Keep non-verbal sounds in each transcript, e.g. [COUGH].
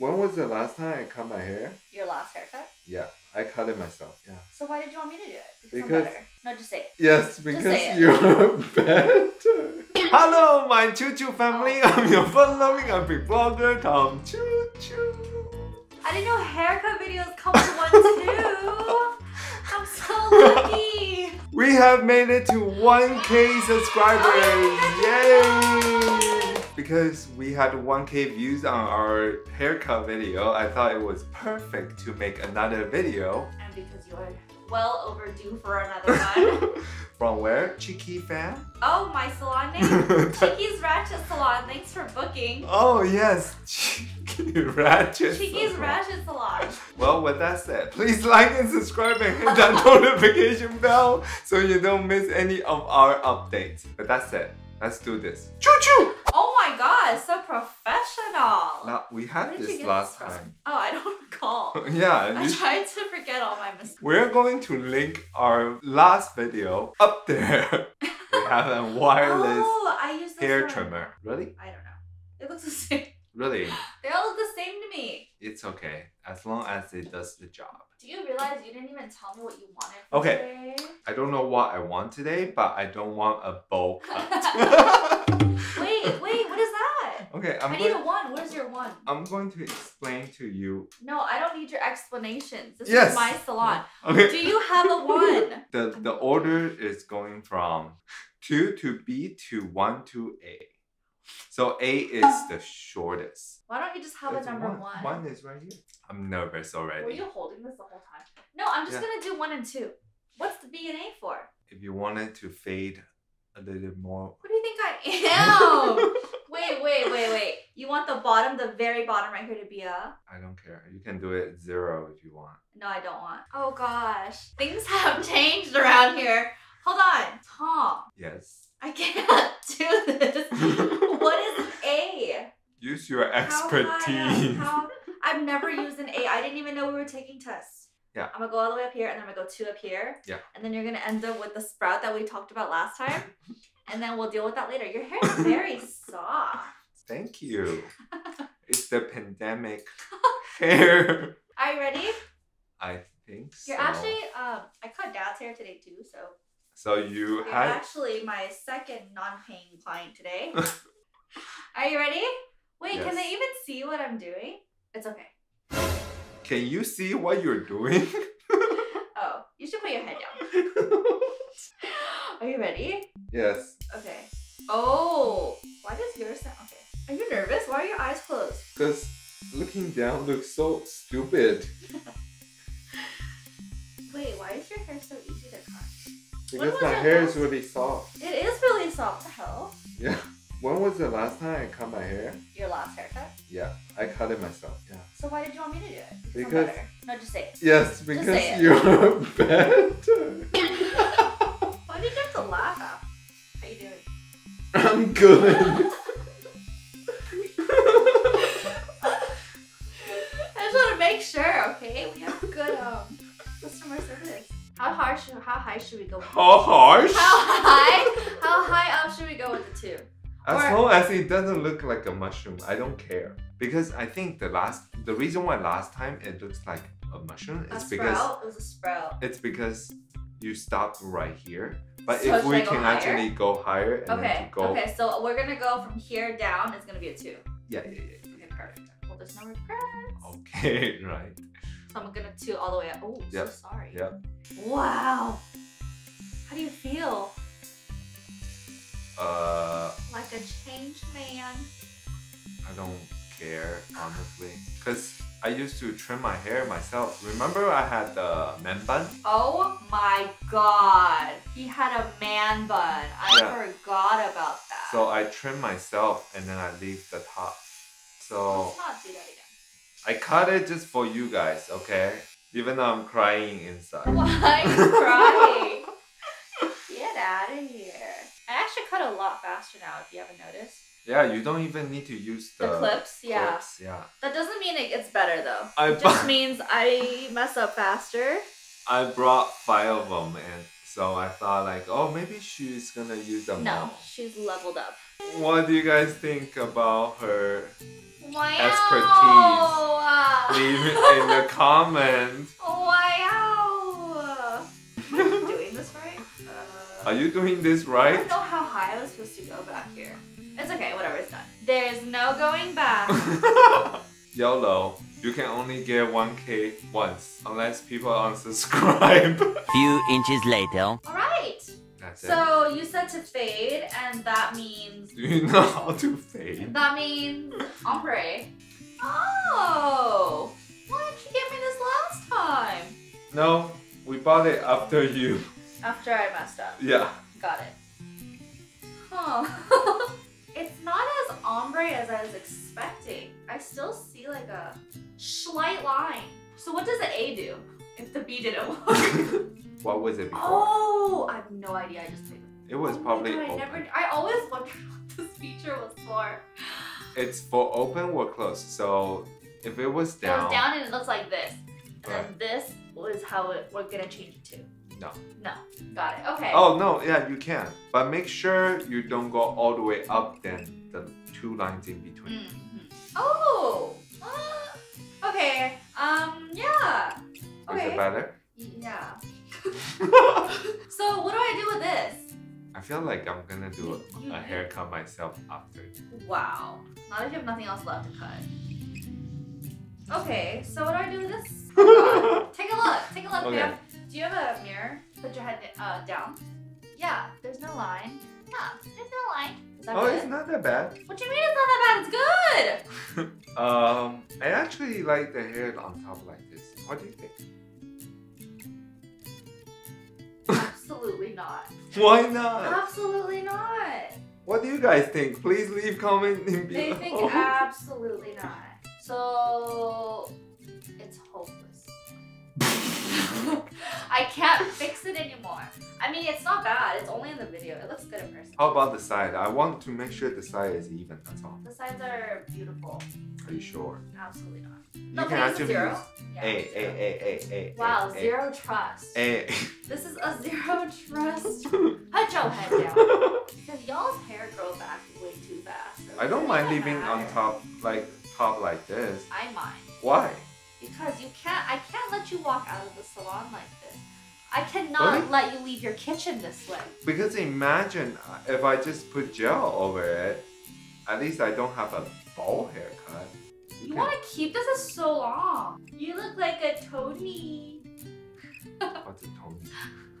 When was the last time I cut my hair? Your last haircut? Yeah, I cut it myself. Yeah. So why did you want me to do it? Because, Because-. No, just say it. Yes, because it. you're [LAUGHS] better. Hello, my Chou Chou family. Oh. I'm your fun-loving and big vlogger, Tom Chou Chou. I didn't know haircut videos come with one too. [LAUGHS] I'm so lucky. We have made it to 1k subscribers! Oh Yay! Because we had 1k views on our haircut video, I thought it was perfect to make another video. And because you're well overdue for another one. [LAUGHS] From where? Cheeky fan? oh, my salon [LAUGHS] name? Cheeky's Ratchet Salon. Thanks for booking. oh yes, Cheeky [LAUGHS] Ratchet. Cheeky's Salon. Ratchet Salon. Well, with that said, please like and subscribe and hit that notification bell so you don't miss any of our updates. With that said, let's do this. Choo choo! My god, so professional. Now, we had this last this time. Oh, I don't recall. [LAUGHS] yeah, I [LAUGHS] tried to forget all my mistakes. we're going to link our last video up there. [LAUGHS] we have a wireless Oh, I use hair one. trimmer. Really? I don't know. It looks the same. Really? They all look the same to me. It's okay as long as it does the job. Do you realize you didn't even tell me what you wanted for Okay. today? I don't know what I want today, but I don't want a bowl cut. Okay, i I'm need a going, one. Where's your one? I'm going to explain to you. No, I don't need your explanations. This Yes. is my salon. Okay. Do you have a one? [LAUGHS] The the order is going from two to B to one to A. So A is the shortest. Why don't you just have It's a number one? One is right here. I'm nervous already. Were you holding this the whole time? No, I'm just Yeah. gonna do one and two. What's the B and A for? If you wanted to fade a little more. What do you think I [LAUGHS] am? wait, wait, wait, wait. You want the bottom, the very bottom right here to be a? I don't care. You can do it zero if you want. No, I don't want. Oh gosh, things [LAUGHS] have changed around here. Hold on, Tom. Yes. I can't [LAUGHS] do this. what is A? Use your How expertise. How- I've never used an A. I didn't even know we were taking tests. Yeah. I'm gonna go all the way up here and then I'm gonna go two up here. Yeah. And then you're gonna end up with the sprout that we talked about last [LAUGHS] time. and then we'll deal with that later. Your hair is very [LAUGHS] soft. Thank you. [LAUGHS] it's the pandemic hair. Are you ready? I think so. You're actually um I cut dad's hair today too, so So you you're had actually my second non-paying client today. Are you ready? Wait, can they even see what I'm doing? It's okay. Can you see what you're doing? [LAUGHS] Oh, you should put your head down. [LAUGHS] Are you ready? yes. Okay. Oh, why does yours sound okay? Are you nervous? Why are your eyes closed? Because looking down looks so stupid. [LAUGHS] Wait, why is your hair so easy to cut? Because my hair last- is really soft. It is really soft. The hell? Yeah. When was the last time I cut my hair? Your last haircut. Yeah, I cut it myself. Why did you want me to do it? I'm Because- better. no, just say it. Yes, because it. you're better. [LAUGHS] Why did you have to laugh at? How you doing? I'm good. [LAUGHS] I just want to make sure. Okay, we have good um customer service. How should how high should we go? How harsh? How high? As Or- long as it doesn't look like a mushroom, I don't care. Because I think the last, the reason why last time it looks like a mushroom A is because sprout? It was a sprout. it's because you stopped right here. But So if we can higher? actually go higher and Okay. go, Okay. So we're gonna go from here down. It's gonna be a two. yeah, yeah, yeah, Okay. Perfect. Well, there's no regrets. yeah. Okay, [LAUGHS] right. So I'm gonna two all the way up. Oh, Yep. so sorry. Yep. Wow. How do you feel? Uh, Like a changed man. I don't care honestly, cause I used to trim my hair myself. Remember I had the man bun? Oh my god. He had a man bun. I Yeah. forgot about that. So I trim myself and then I leave the top. So Let's not again. I cut it just for you guys, okay? Even though I'm crying inside. Why are you crying? [LAUGHS] Get out of here. I actually cut a lot faster now, if you haven't noticed. Yeah, you don't even need to use the, The clips, yeah. clips, Yeah. That doesn't mean it gets better though. I It just [LAUGHS] means I mess up faster. I brought five of them and so I thought like, oh, maybe she's gonna use them No, all. she's leveled up. What do you guys think about her? Wow. Expertise. leave it in the [LAUGHS] comments. Wow. [LAUGHS] Am I doing this right? Uh, Are you doing this right? Don't know how high I was supposed to go back here. It's okay, whatever, it's done. There's no going back. [LAUGHS] YOLO. You can only get 1k once unless people unsubscribe. [LAUGHS] Few inches later. Alright. That's it. So you said to fade, and that means Do you know how to fade? [LAUGHS] that means ombre. Oh! Why didn't you give me this last time? No, we bought it after you. After I messed up. Yeah. Got it. [LAUGHS] It's not as ombre as I was expecting. I still see like a slight line. So what does the A do if the B didn't work? [LAUGHS] What was it before? oh, I have no idea. I just played. It was Oh probably God, I open. never. I always wondered [LAUGHS] what this feature was for. It's for open or closed. So if it was down, It was down and it looks like this. And Right. this was how it, we're gonna change it to. No. No. Got it. Okay. Oh no, yeah, you can. But make sure you don't go all the way up then the two lines in between. Mhm. Oh. uh, [GASPS] okay. Um. Yeah. Is Okay. it better? Yeah. [LAUGHS] So what do I do with this? I feel like I'm gonna do a, a haircut myself after. Wow. Not if you have nothing else left to cut. Okay. So what do I do with this? [LAUGHS] Take a look. Take a look, Okay. Do you have a mirror? Put your head uh, down. Yeah. There's no line. Yeah. There's no line. Oh, good? it's not that bad. What do you mean it's not that bad? It's good. [LAUGHS] Um, I actually like the hair on top like this. What do you think? Absolutely not. [LAUGHS] Why not? Absolutely not. What do you guys think? Please leave comment in below. They think [LAUGHS] absolutely not. So [LAUGHS] I can't fix it anymore. I mean, it's not bad. It's only in the video. It looks good in person. How about the side? I want to make sure the side is even. That's all. The sides are beautiful. Are you sure? Absolutely not. You No, can actually zero? use Yeah, A, A, zero. A, A, A. Wow, A, zero trust. A. This is a zero trust. A. [LAUGHS] Put your head down. [LAUGHS] Because y'all's hair grow back way too fast. I don't mind leaving on top, like top like this. I mind. Why? Because you can't, I can't let you walk out of the salon like this. I cannot let you leave your kitchen this way. Because imagine uh, if I just put gel over it, at least I don't have a bald haircut. You want to keep this as so long. You look like a Tony. [LAUGHS] What's a Tony?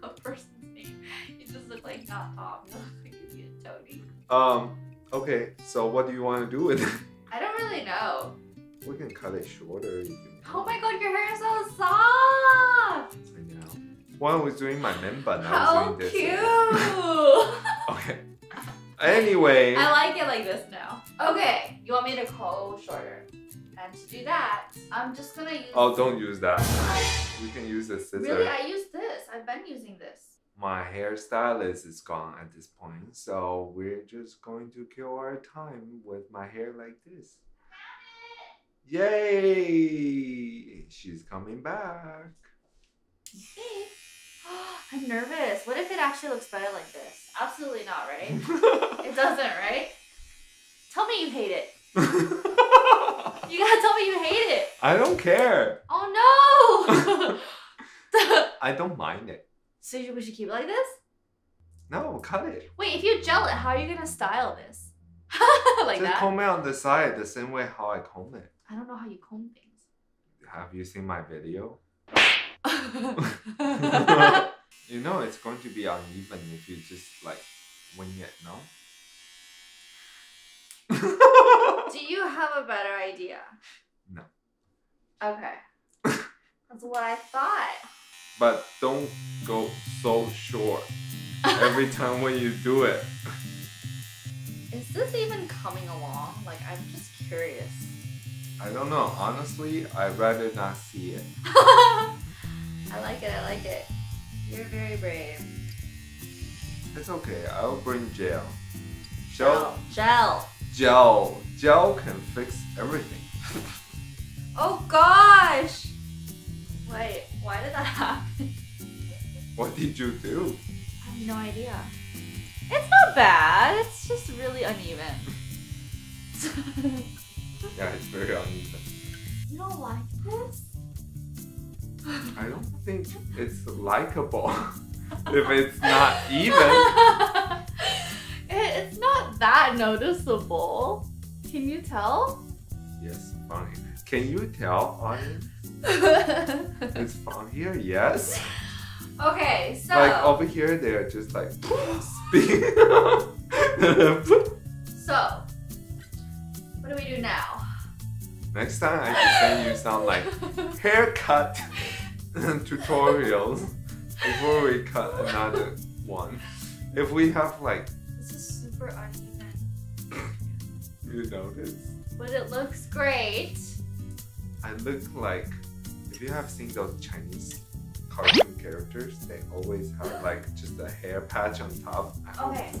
A person's name. You just look like not Tom. [LAUGHS] You look like a Tony. Um, okay, so what do you want to do with it? I don't really know. we can cut it shorter you Oh my god, your hair is so soft. I know. While I was doing my men bun, I How was oh, doing cute. [LAUGHS] Okay. Anyway, I like it like this now. Okay, you want me to go shorter. And to do that, I'm just gonna use. oh, don't use that. You can use the scissor. Really, I use this. I've been using this. my hairstylist is gone at this point, so we're just going to kill our time with my hair like this. Yay! She's coming back. [GASPS] I'm nervous. What if it actually looks better like this? Absolutely not, right? [LAUGHS] It doesn't, right? Tell me you hate it. [LAUGHS] You gotta tell me you hate it. I don't care. Oh no! [LAUGHS] I don't mind it. so you- we should keep it like this? No, cut it. Wait, if you gel it, how are you gonna style this? like Just that? comb it on the side the same way how I comb it. I don't know how you comb things. Have you seen my video? [LAUGHS] You know it's going to be uneven if you just like wing it, no? Do you have a better idea? No. Okay. That's what I thought. but don't go so short every time when you do it. Is this even coming along? Like, I'm just curious. I don't know. Honestly, I'd rather not see it. [LAUGHS] I like it, I like it. You're very brave. It's okay. I'll bring gel. Gel, Gel. gel, gel can fix everything. [LAUGHS] Oh gosh! Wait, why did that [LAUGHS] happen? What did you do? I have no idea. It's not bad, it's just really uneven. Yeah, it's very uneven. you don't like this? I don't think it's likable [LAUGHS] if it's not even. [LAUGHS] It- it's not that noticeable. Can you tell? Yes, funny. Can you tell, audience? [LAUGHS] It's fun here, yes. okay, so Like over here, they're just like spin. Next time, I can send you some like haircut [LAUGHS] tutorials before we cut another one. If we have like, This is super uneven, you notice, but it looks great. I look like if you have seen those Chinese cartoon characters, they always have like just a hair patch on top. Okay,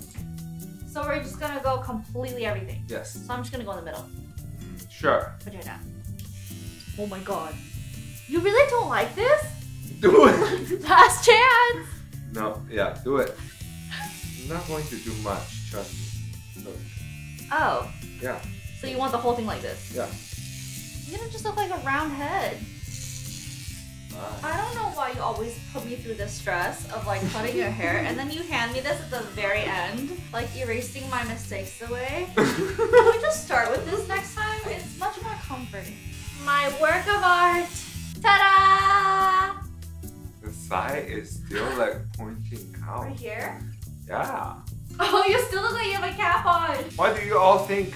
so we're just gonna go completely everything. Yes. So I'm just gonna go in the middle. Sure. Put. Oh my god. You really don't like this? [LAUGHS] Do it. [LAUGHS] Last chance! No, yeah, do it. I'm not going to do much, trust me. Look, Oh. Yeah. So you want the whole thing like this? yeah. You're gonna just look like a round head. Bye. I don't know why you always put me through the stress of like cutting your hair and then you hand me this at the very end, like erasing my mistakes away. [LAUGHS] Can we just start with this next time? It's much more comforting. My work of art! Ta-da! the side is still like pointing out. Right here. Yeah. Oh, you still look like you have a cap on! Why do you all think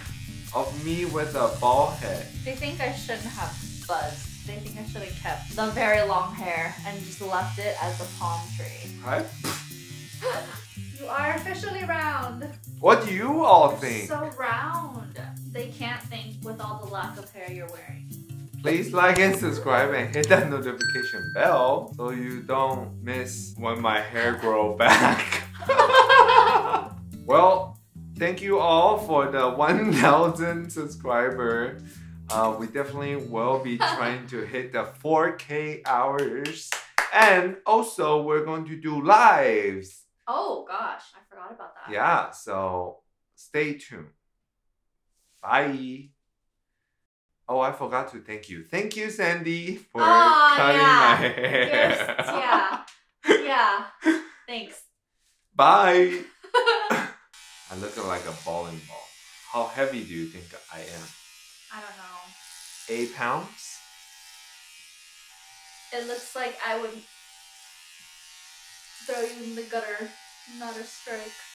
of me with a bald head? They think I shouldn't have buzzed. They think I should have kept the very long hair and just left it as a palm tree. Right? [GASPS] You are officially round. What do you all You're think? So round. They can't think with all the lack of hair you're wearing. Please like and subscribe and hit that notification bell so you don't miss when my hair grow [LAUGHS] back. [LAUGHS] well, thank you all for the 1000 [LAUGHS] subscriber. Uh, we definitely will be trying to hit the 4K hours. And also, we're going to do lives. Oh gosh, I forgot about that. Yeah, so stay tuned. Bye. Oh, I forgot to thank you. Thank you, Sandy, for Oh, cutting yeah. my hair. Yes, yeah. Yeah. Thanks. Bye. [LAUGHS] I look like a bowling ball. How heavy do you think I am? I don't know. Eight pounds? It looks like I would throw you in the gutter, not a strike.